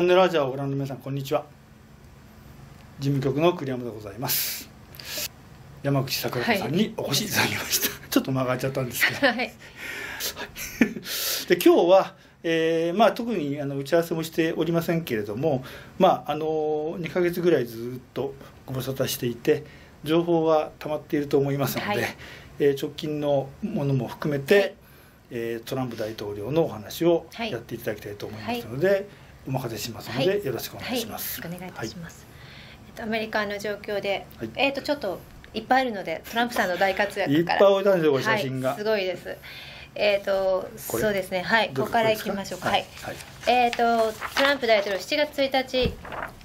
チャンネルアジアをご覧の皆さんこんにちは。事務局の栗山でございます。山口桜子さんにお越しいただきました、ちょっと間が空いちゃったんですけど。はい。で今日は、えーまあ、特にあの打ち合わせもしておりませんけれども、まあ、あの2ヶ月ぐらいずっとご無沙汰していて情報は溜まっていると思いますので、はい。えー直近のものも含めて、えートランプ大統領のお話をはい。やっていただきたいと思いますので、お任せしますので、はい。よろしくお願いします。はい、お願いいたします。えっとアメリカの状況で、はい。えっとちょっといっぱいあるのでトランプさんの大活躍いっぱいから。置いたんですよ写真が。はい、すごいです。えっ、とこれ？そうですね。はい。ここからです行きましょう。か？ははい。い。はい。えっ、とトランプ大統領7月1日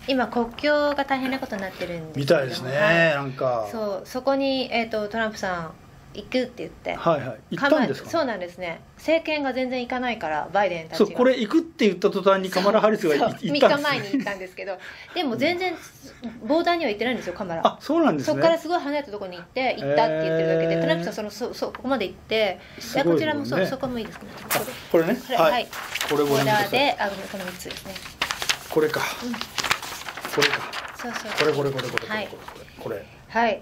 今国境が大変なことになってるんですみたいですね、はいなんか。そう。そこにえっ、とトランプさん行くって言って。はいはい。行ったんですか、ね、そうなんですね。政権が全然行かないからバイデンたちがそうこれ行くって言った途端にカマラ・ハリスが行ったんです、3日前に行ったんですけどでも全然ボーダーには行ってないんですよカメラ。あそうなんですね。そこからすごい離れたところに行って行ったって言ってるだけで、へートランプさんそのそそここまで行っていやこちらもそう、ねそこもいいですかね。あこれね？これはい、これボーダーであごめんこの3つですね。これか、これか。そうそう。これこれこれこれこれはい。これこれ。はい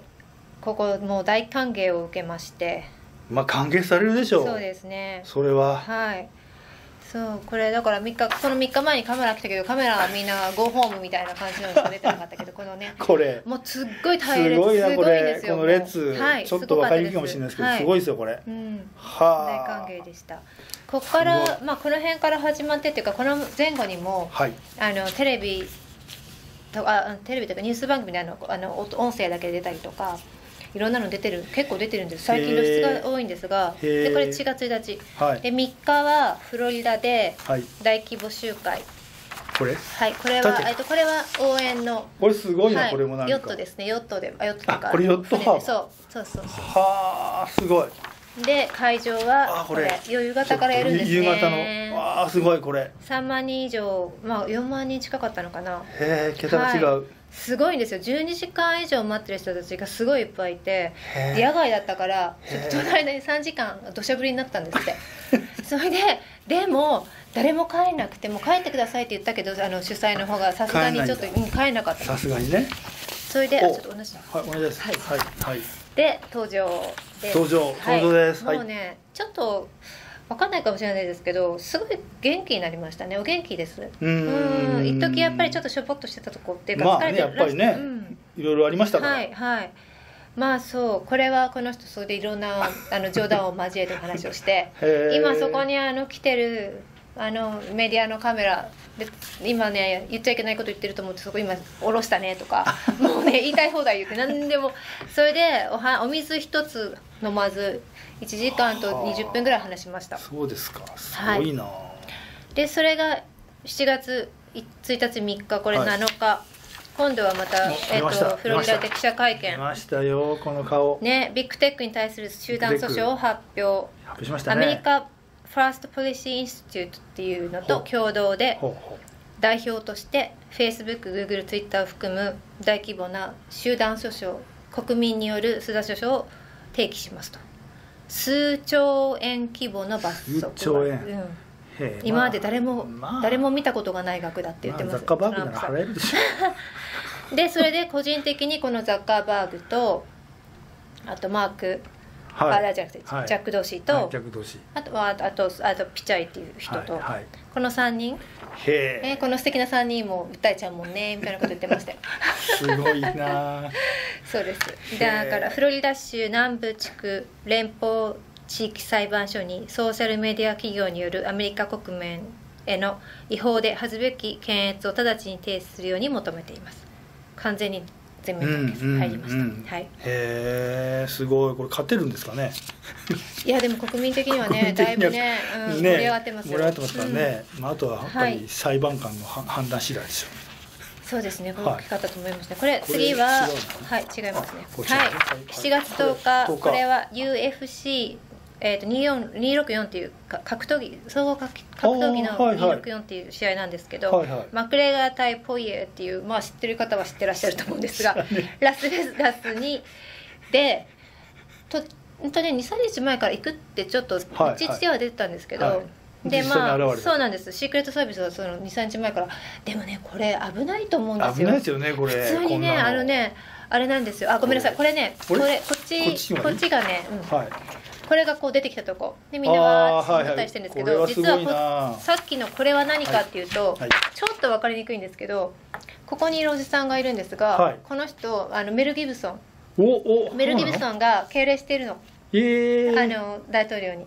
ここもう大歓迎を受けまして。まあ歓迎されるでしょう。そうですね。それは。はい。そうこれだから3日この3日前にカメラ来たけどカメラはみんなゴーホームみたいな感じのしか出てなかったけど このね。これ。もうすっごい大変す。ごいなこれ。この列、はいちょっと分かりにくいかもしれないですけど、はい。すごいですよこれ。うん。は大あ歓迎でした。ここからまあこの辺から始まってっていうかこの前後にもはい。あのテレビとあテレビとかニュース番組であのあの音音声だけで出たりとかいろんなの出てる結構出てるんです。最近露出が多いんですがでこれ4月1日はい。で3日はフロリダではい。大規模集会。これ？はいこれは縦えっとこれは応援のこれすごいな、はいこれもなんか。ヨットですね。ヨットであヨットというか。あこれヨットそうそうそうそはあすごい。うで会場はこれ。夕方からやるんですね。夕方の。わあすごいこれ。3万人以上まあ4万人近かったのかな。へえ桁が違う、はすごいんですよ。12時間以上待ってる人たちがすごいいっぱいいて野外だったからちょっと隣に3時間土砂降りになったんですって。それででも誰も帰れなくてもう帰ってくださいって言ったけどあの主催の方がさすがにちょっと帰れなかった。さすがにね。それであお。ちょっと同じだ。はいお願いします。はい。はい、はい、で登場で登場はい。登場です。はい。もうねちょっとわかんないかもしれないですけどすごい元気になりましたね。お元気です。ううん。一時やっぱりちょっととしょぼっとしてたとこっていうかまあ疲れてるねやっぱりねうん。いろいろありましたから、はいはい。まあそうこれはこの人それでいろんなあの冗談を交えて話をして 今そこにあの来てるあのメディアのカメラで今ね言っちゃいけないこと言ってると思ってそこ今下ろしたねとかもうね言いたい放題言って何でもそれでおはお水一つ飲まず1時間と20分ぐらい話しました。そうですか。すごいな、でそれが7月1日3日これはい。7日、今度はまたお、えっ出ました。とフロリダで記者会見出ましたよこの顔、ね、ビッグテックに対する集団訴訟を発表、発表しましたねアメリカファーストポリシーインスティテュートっていうのと共同で代表として Facebook、Google、Twitter を含む大規模な集団訴訟国民による須田訴訟を提起しますと。数兆円規模の罰則が。数兆円。うん。今まで誰も、まあ誰も見たことがない額だって言ってます、まあザッカーバーグなら払えるでしょ。でそれで個人的にこのザッカーバーグとあとマーク、はい。あじゃなくて、はい。ジャック・ドーシーと、はい逆同士。あとはあとあとあとピチャイっていう人と、はいはい。この3人、へえ。えーこの素敵な3人も訴えちゃうもんねみたいなこと言ってましたよ。すごいな。そうです。だからフロリダ州南部地区連邦地域裁判所にソーシャルメディア企業によるアメリカ国民への違法で恥ずべき検閲を直ちに提出するように求めています。完全に全面判決入りました、うんうんうん。はい、へえすごい。これ勝てるんですかね？いやでも国民的には国ねだいぶね、うんね盛り上がってますよ。盛り上がってますからね、まあ、あとはやっぱはい。り裁判官のは判断次第ですよ。そうですね、はい。大きかったと思いますね。これ次ははい違いますね。はい。ね7月10日。これ10日。これは UFC えっ、と24 264っていうか格闘技総合格格闘技のあーはいはい。264っていう試合なんですけど、はいはい。マクレガー対ポイエーっていうまあ知ってる方は知ってらっしゃると思うんですが、ラスベガスにでと本当ね23日前から行くってちょっとはい一日では出てたんですけど、はい。で実際まあそうなんです。シークレットサービスはその23日前からでもねこれ危ないと思うんですよ。危ないですよねこれ。普通にねあのねあれなんですよ。あごめんなさい。これ。ねここれれこっちこっちがね。こっちがね、うん。はいこれがこう出てきたとこ。でみんなわーって思ったりしてるんですけど、はすごい実はさっきのこれは何かっていうと、はい。ちょっと分かりにくいんですけどここにいるおじさんがいるんですが、はい。この人あのメル・ギブソン。おおメル・ギブソンが敬礼しているの。えー、あの大統領に。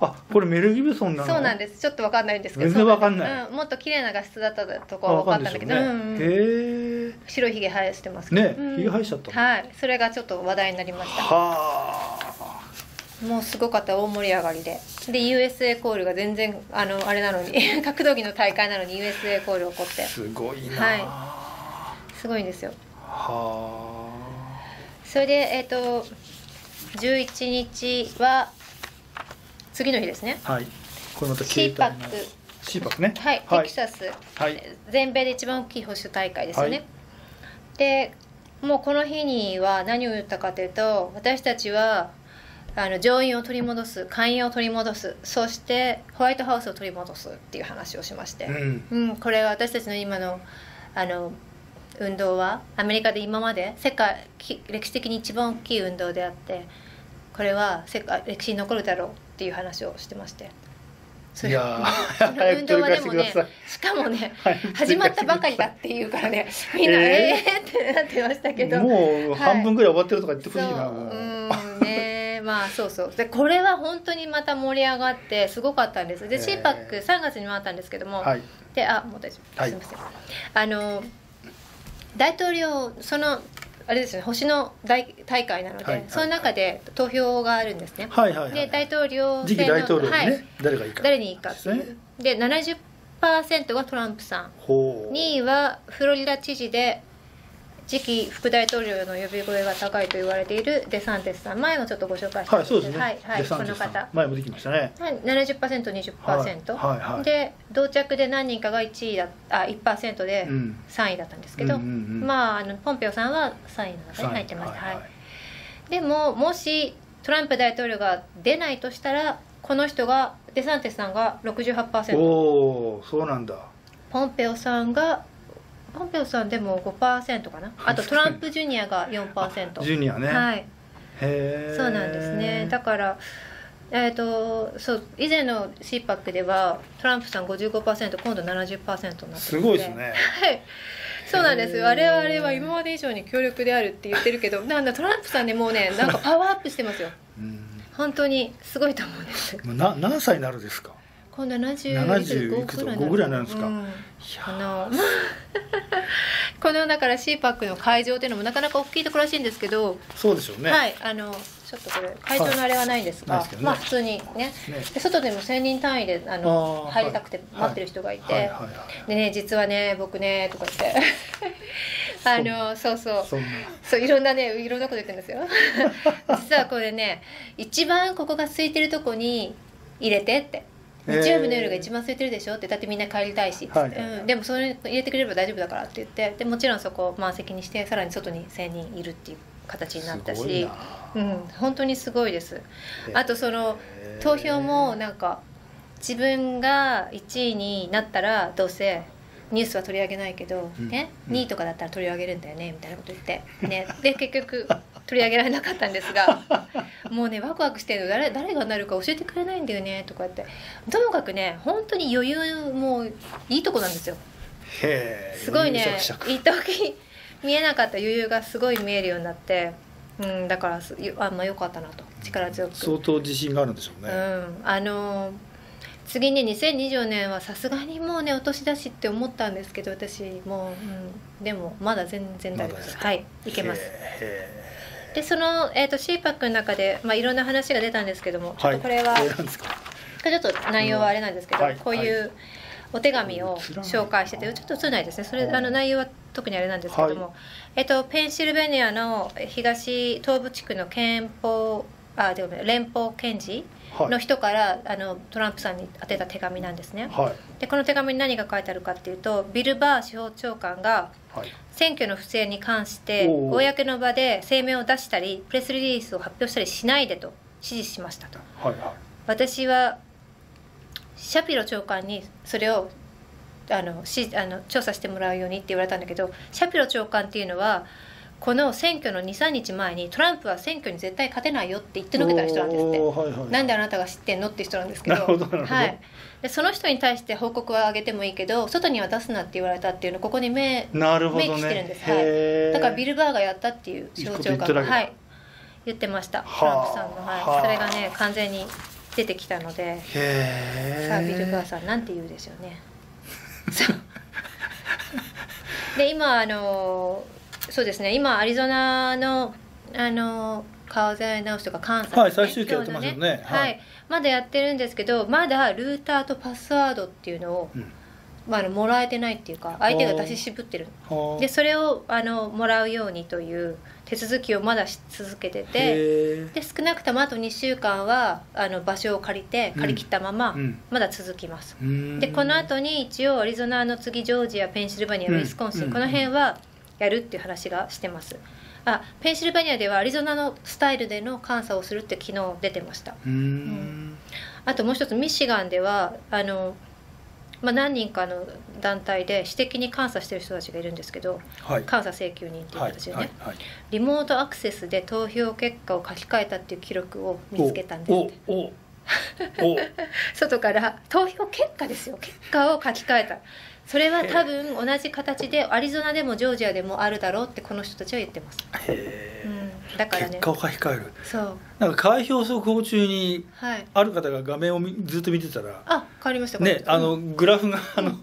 あこれメル・ギブソンなの？そうなんです。ちょっと分かんないんですけど。全然分かんない。そうなんもっと綺麗な画質だったとこ分かったんだけど、ねうんうん。へえ白いひげ生やしてますけど。ねうん。ひげ生えちゃったの？はい。それがちょっと話題になりました。はあもうすごかった大盛り上がりで。で USA コールが全然あのあれなのに 格闘技の大会なのに USA コール起こって。すごいな。はい。はすごいんですよ。あ。それでえっ、と11日は次の日ですね。はい。これまたシーパック。シーパックね。はい、はい。テキサス、はい。全米で一番大きい保守大会ですよね、はい。でもうこの日には何を言ったかというと私たちはあの上院を取り戻す下院を取り戻す。そしてホワイトハウスを取り戻すっていう話をしまして、うん。うん、これは私たちの今のあの運動はアメリカで今まで世界き歴史的に一番大きい運動であってこれは世界歴史に残るだろうっていう話をしてまして。そやそーの運動はでもねしかもね はい。始まったばかりだっていうからねみんなええー、ってなってましたけど。もう半分ぐらい終わってるとか言ってほしいな、そうもううん。ねまあそうそう。でこれは本当にまた盛り上がってすごかったんです。でへー。CPAC3 月にもあったんですけども、はい。であもう大丈夫。はい。すみません、あの大統領そのあれですね星の大大会なので、はいはいその中で投票があるんですね、はいはいはい。で大統領次期大統領にね、はい、誰がいいか。誰にいいかっていですうで70%がトランプさん。ほう。2位はフロリダ知事で次期副大統領の呼び声が高いと言われているデサンテスさん前もちょっとご紹介したんはいそうですね、はいはい、この方。前もできましたね。70%20%、はいはいはい。で同着で何人かが1位だあ1%でうん。3位だったんですけど、うんうんうんまああのポンペオさんは3位の中に入ってました、はい。でももしトランプ大統領が出ないとしたらこの人がデサンテスさんが68%おおそうなんだ。ポンペオさんがポンペオさんでも5%かな？あとトランプジュニアが4%ジュニアね、はい。へえそうなんですね。だからえー、とそう以前の CPAC ではトランプさん55%今度70%になってすごいですね。はい。そうなんです我々は今まで以上に強力であるって言ってるけどなんだトランプさんねもうねなんかパワーアップしてますよ。うん。本当にすごいと思うんです。な何歳になるですか？今度75 70いくつ？5ぐらいになるんですか？うん。いやこのだから CPAC の会場っていうのもなかなか大きいところらしいんですけど、そうでしょうね、はいあのちょっとこれ会場のあれはないんですが、はい。すねまあ普通にねね。で外でも1000人単位であの入りたくて待ってる人がいて、はいはいはい。でね実はね僕ねとか言って。あのそうそう。そういろんなねいろんなこと言ってるんですよ。実はこれね一番ここが空いてるとこに入れてって日曜日の夜が一番空いてるでしょ？ってだってみんな帰りたいし。っつって、はい。うん、でもそれ入れてくれれば大丈夫だからって言って。でもちろんそこを満席にしてさらに外に1,000人いるっていう形になったし。うん、本当にすごいです。あとその投票もなんか自分が1位になったらどうせニュースは取り上げないけど、うん。ね、うん。2位とかだったら取り上げるんだよねみたいなこと言って、ね、で結局取り上げられなかったんですが もうねワクワクしてるの誰誰がなるか教えてくれないんだよねとかって。ともかくね本当に余裕もいいとこなんですよ。へえすごいね一時見えなかった余裕がすごい見えるようになって、うん、だからすあんま良かったなと。力強く。相当自信があるんでしょうね、うん、あの次に2024年はさすがにもうねお年だしって思ったんですけど私もう、うん、でもまだ全然大丈夫です。はいいけます。へでその、えー、と CPAC の中で、まあ、いろんな話が出たんですけどもーちょっとこれは、ちょっと内容はあれなんですけど、はい。こういうお手紙を紹介しててちょっと映らないですね。それあの内容は特にあれなんですけども、はえっと、ペンシルベニアの東東部地区の憲法あでも連邦検事はい。の人から、あのトランプさんに宛てた手紙なんですね。はい。でこの手紙に何が書いてあるかっていうとビル・バー司法長官がはい。選挙の不正に関して公の場で声明を出したりプレスリリースを発表したりしないでと指示しましたと。はいは私はシャピロ長官にそれをあのしあの調査してもらうようにって言われたんだけどシャピロ長官っていうのはこの選挙の23日前にトランプは選挙に絶対勝てないよって言ってのけた人なんですって、はいはい、なんであなたが知ってんのって人なんですけど。はい、でその人に対して報告は上げてもいいけど外には出すなって言われたっていうのここに目なるほどね。明記してるんです。はい。だからビル・バーがやったっていう象徴がはい。言ってました。はあ。トランプさんの、はい、それがね完全に出てきたので。さあビル・バーさんなんて言うでしょうね。で今あのそうですね。今アリゾナのあの川沿直しとかカンサス、ねはい最終形やってますよね。今日のはい。はい、まだやってるんですけどまだルーターとパスワードっていうのを、うん。まあ、あのもらえてないっていうか相手が出し渋ってる。はあ。でそれをあのもらうようにという手続きをまだし続けててへで少なくともあと2週間はあの場所を借りてうん。借り切ったままうん。まだ続きます、ーでこの後に一応アリゾナの次ジョージアペンシルバニアうん。ウィスコンシン、うん。この辺はやるっていう話がしてます。あペンシルバニアではアリゾナのスタイルでの監査をするって昨日出てました。うーん。あともう一つミシガンではあの、まあ、何人かの団体で私的に監査してる人たちがいるんですけどはい。監査請求人っていうはい形でね、はいはいリモートアクセスで投票結果を書き換えたっていう記録を見つけたんですって。外から投票結果ですよ。結果を書き換えたそれは多分同じ形でアリゾナでもジョージアでもあるだろうってこの人たちは言ってます、へうん、だからね。ー結果を書き換える。そう。なんか開票速報中にはい。ある方が画面をみずっと見てたらあ変わりました変わりました。ねあのグラフがあのう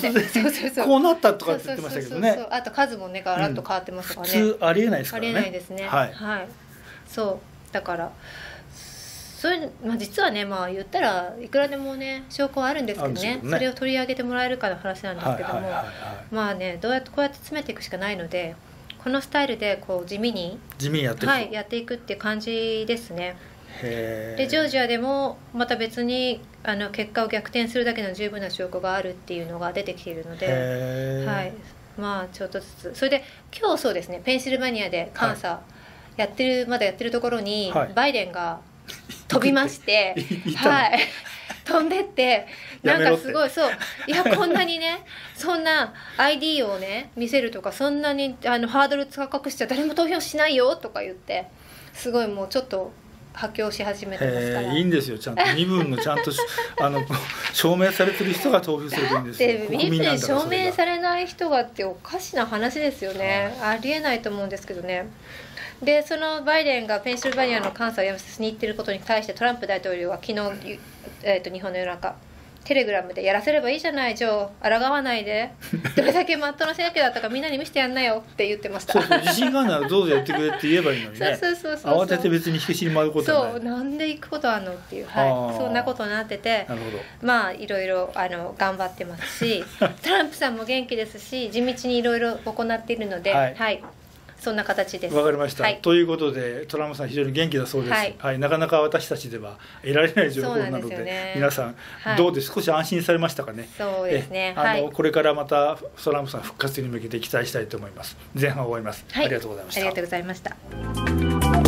そうそうこうなったとかって言ってましたけどそうそうそうねそう。あと数もねガラッと変わってますか普らね、通ありえないですありからね。えないですね。はい。そう。だからそういう、まあ、実はねまあ言ったらいくらでもね証拠はあるんですけどねね。それを取り上げてもらえるかの話なんですけども、はいはいはいはい。まあねどうやってこうやって詰めていくしかないのでこのスタイルでこう地味に、地味にやっていくはい、やっていくって感じですね。でジョージアでもまた別にあの結果を逆転するだけの十分な証拠があるっていうのが出てきているので、はい、まあちょっとずつそれで今日そうですねペンシルバニアで監査やってる、まだやってるところに、はい。バイデンが飛びまして はい。飛んでってなんかすごいそう。いやこんなにねそんな ID をね見せるとかそんなにあのハードル高くしちゃ誰も投票しないよとか言ってすごいもうちょっと発狂し始めてますから。いいんですよ。ちゃんと身分のちゃんとし あの証明されてる人が投票すればいいんですよ。で国民なんだから証明されない人がっておかしな話ですよね、ありえないと思うんですけどねでそのバイデンがペンシルバニアの監査をやめさせに行ってることに対してトランプ大統領は昨日、ゆえー、と日本の夜中テレグラムで「やらせればいいじゃないジョー抗わないで どれだけマットの選挙だったかみんなに見せてやんなよ」って言ってました。そうそう自信があるならどうぞやってくれって言えばいいのに そうねそうそうそう。慌てて別に火消しに回ることはない。そうなんで行くことあんのっていう、はい、そんなことになっててなるほど。まあいろいろあの頑張ってますし トランプさんも元気ですし地道にいろいろ行っているので、ははいいそんな形です。わかりました、はい。ということでトランプさん非常に元気だそうです、ははい。いなかなか私たちでは得られない情報なのでね。皆さん、はい。どうで少し安心されましたかね？そうですね。えあの、はい。これからまたトランプさん復活に向けて期待したいと思います。前半終わります、はい。ありがとうございました。ありがとうございました。